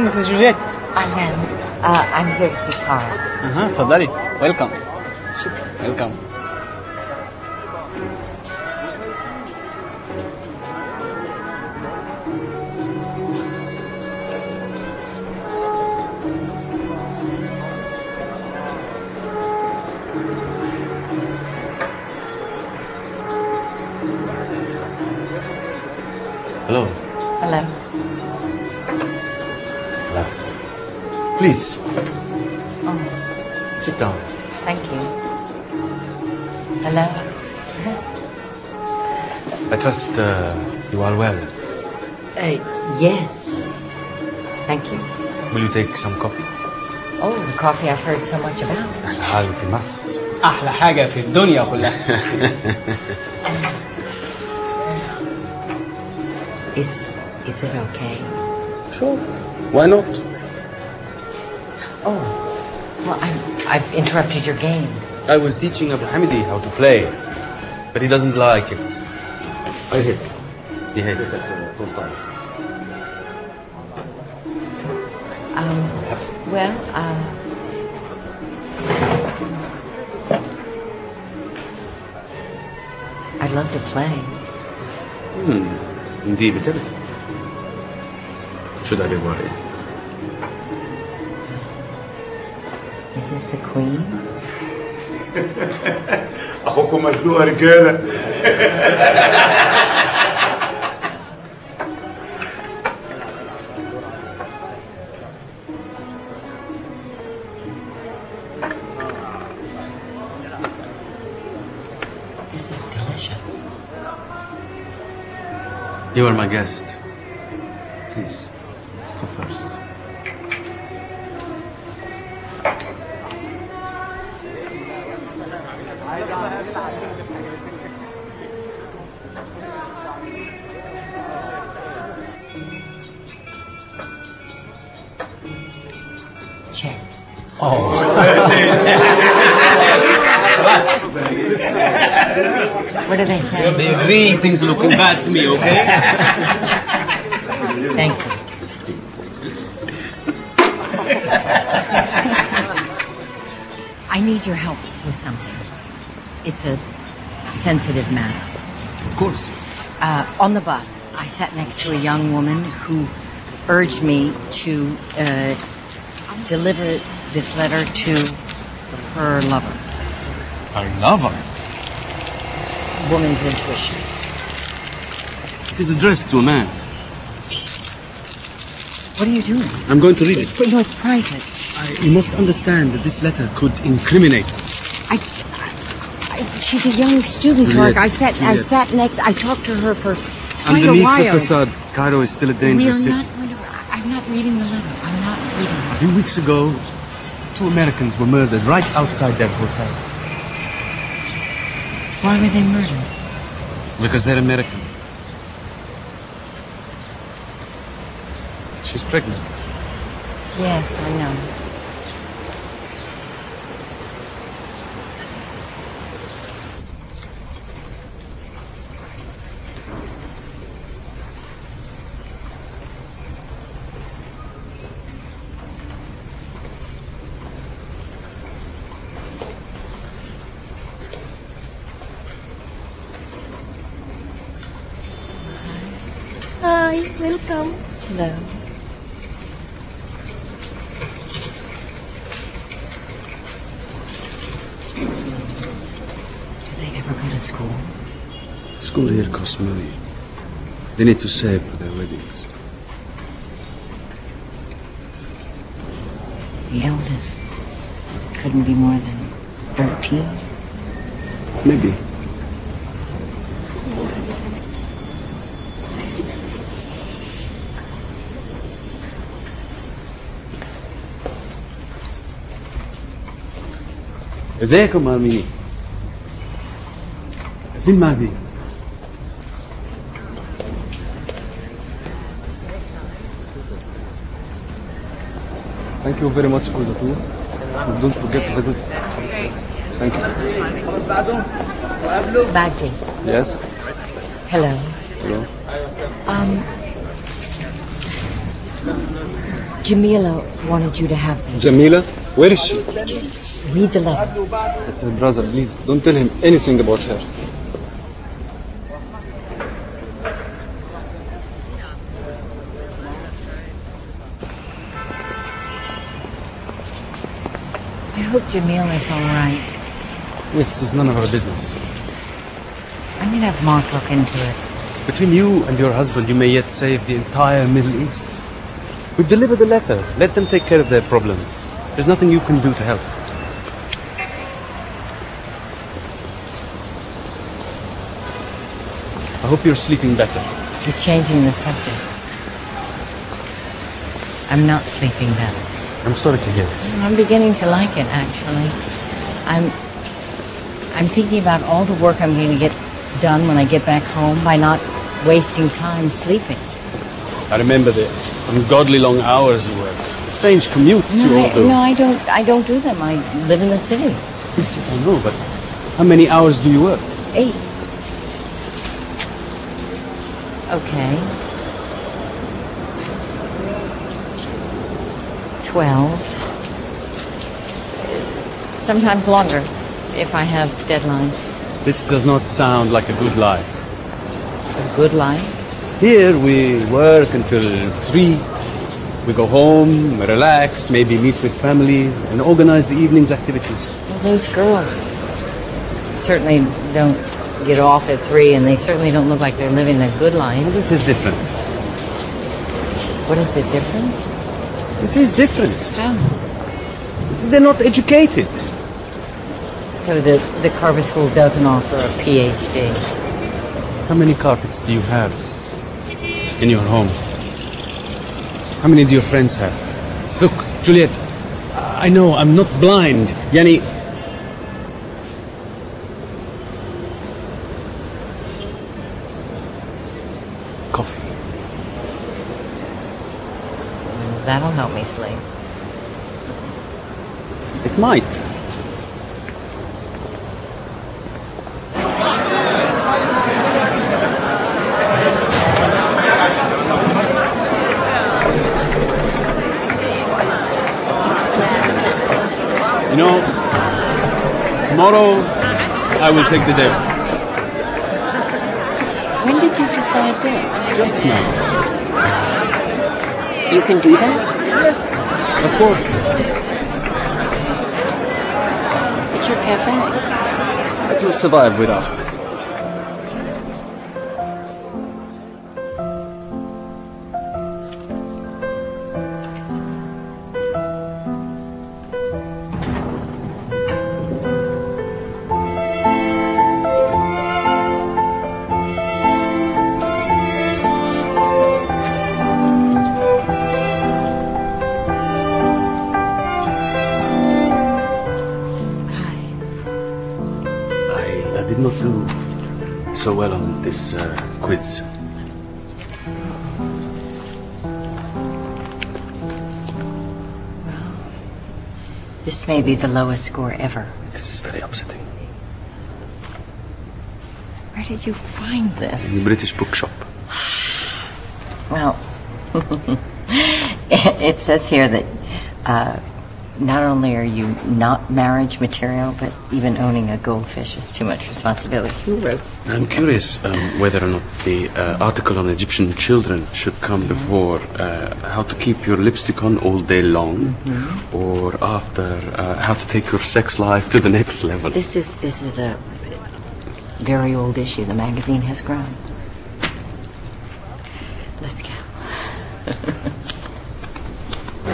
اهلا مسز جوجيت أهلا uh, I'm here to see Tara اها اتفضلي ويلكم ويلكم Please, oh, sit down. thank you Hello I trust uh, you are well. uh, Yes Thank you Will you take some coffee? Oh, the coffee I've heard so much about الحال في مصر. احلى حاجه في الدنيا كلها Is, is it okay? Sure. Why not? Oh, well, I've, I've interrupted your game I was teaching Abu Hamidi how to play, but he doesn't like it. I hate it. He hates it. um, Well, uh, I'd love to play Hmm, Indeed, but Should I be worried? Is this the queen? اخوكم مشدوق رجاله This is delicious You are my guest. Please, go first. What do they say? They agree things looking bad for me, okay? Thank you I need your help with something. It's a sensitive matter. Of course. Uh, on the bus, I sat next to a young woman who urged me to uh, deliver this letter to her lover. I lover? Woman's intuition. It is addressed to a man. What are you doing? I'm going to read It's, it. no, it's private. You must understand that this letter could incriminate us. I, I, she's a young student, Juliet. I sat, I sat next. I talked to her for quite a Underneath while. the facade, Cairo is still a we dangerous are city. not. I'm not reading the letter. I'm not reading A few weeks ago, two Americans were murdered right outside their hotel Why were they murdered? because they're American. She's pregnant. Yes, I know. Welcome. Hello. Do they ever go to school? School here costs money. They need to save for their weddings. The eldest couldn't be more than 13. Maybe. ازيكم مامي فين مهدي؟ Thank you very much for the tour. And don't forget to visit hostels. Thank you. Bagdi. Yes. Hello. Hello. Um, Jamila wanted you to have these. Jamila, where is she? Read the letter. It's her brother. Please don't tell him anything about her. I hope Jamila's all right. This is none of our business. I'm gonna have Mark look into it. Between you and your husband, you may yet save the entire Middle East. We've delivered the letter. Let them take care of their problems. There's nothing you can do to help. Hope you're sleeping better. You're changing the subject. I'm not sleeping better. I'm sorry to hear this. I'm beginning to like it, actually. I'm, I'm thinking about all the work I'm going to get done when I get back home by not wasting time sleeping. I remember the ungodly long hours you work. Strange commutes you No, all I, do. no, I don't. I don't do them. I live in the city. Yes, yes, I know, but how many hours do you work? Eight. Okay. Twelve. Sometimes longer, if I have deadlines. This does not sound like a good life. A good life. Here we work until three. We go home, we relax, maybe meet with family, and organize the evening's activities. Well, those girls certainly don't get off at three, and they certainly don't look like they're living a good life. Well, this is different. What is the difference? This is different. How? They're not educated. So the the Carver School doesn't offer a PhD. How many carpets do you have in your home? How many do your friends have? Look, Juliet, I know I'm not blind. Yani, coffee. That'll help me sleep. It might. You know, tomorrow I will take the day off. When did you decide this? Just now. You can do that? Yes, of course. It's your cafe. It will survive without so well on this uh, quiz. This may be the lowest score ever. This is very upsetting. Where did you find this? In the? British bookshop. Well, it says here that uh, not only are you not marriage material, but even owning a goldfish is too much responsibility. Who wrote? I'm curious um, whether or not the uh, article on Egyptian children should come before uh, how to keep your lipstick on all day long, or after uh, how to take your sex life to the next level. This is this is a very old issue. The magazine has grown.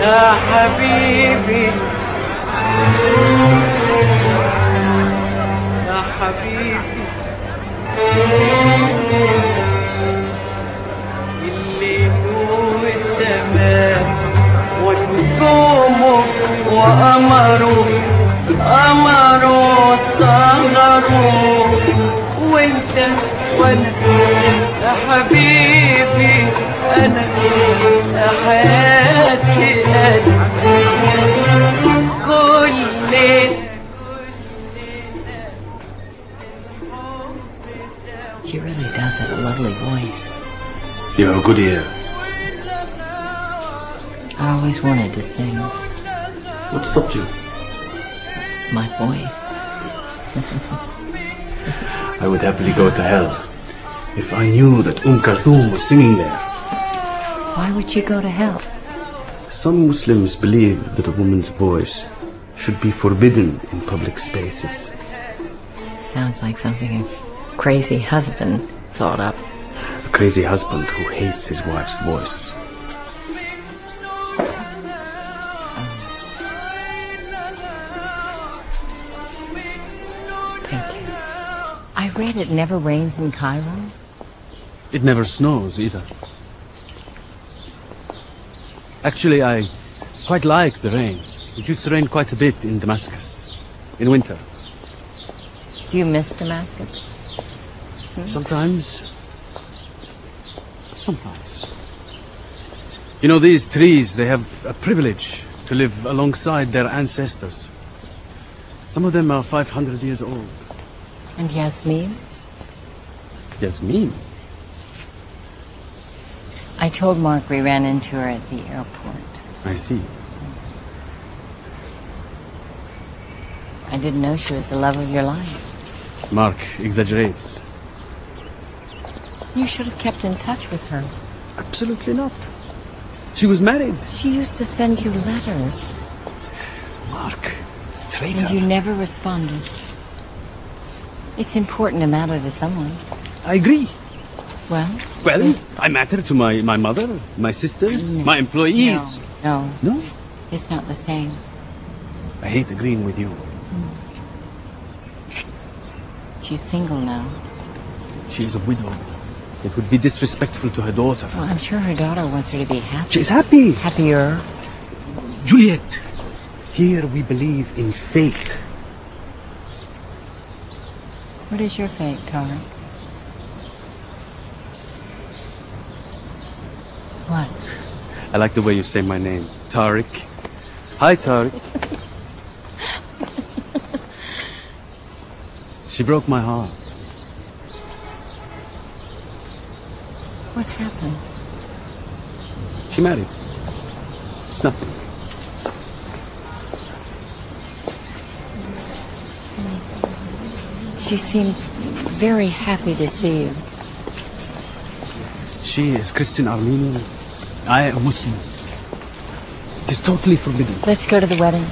يا حبيبي. Lovely voice. You have a good ear. I always wanted to sing What stopped you? my voice. I would happily go to hell if I knew that Umm Kulthum was singing there. Why would you go to hell? Some Muslims believe that a woman's voice should be forbidden in public spaces. Sounds like something a crazy husband thought up. A crazy husband who hates his wife's voice. Thank you. I read it never rains in Cairo. It never snows either. Actually, I quite like the rain. It used to rain quite a bit in Damascus. In winter. Do you miss Damascus? Hmm? Sometimes. Sometimes. You know, these trees, they have a privilege to live alongside their ancestors. Some of them are 500 years old. And Yasmin? Yasmin. I told Mark we ran into her at the airport. I see. I didn't know she was the love of your life. Mark exaggerates. You should have kept in touch with her. Absolutely not. She was married. She used to send you letters, Mark. and you never responded. It's important to matter to someone. I agree. Well, Well, I matter to my, my mother, my sisters, my employees. no, no, No? it's not the same. I hate agreeing with you. She's single now. She is a widow. It would be disrespectful to her daughter. Well, I'm sure her daughter wants her to be happy. She's happy. Happier. Juliet, here we believe in fate. What is your fate, Tara? What? I like the way you say my name. Tariq. Hi, Tariq. she broke my heart. What happened? She married. It's nothing. She seemed very happy to see you. She is Christian Armenian. I am Muslim. It is totally forbidden. Let's go to the wedding.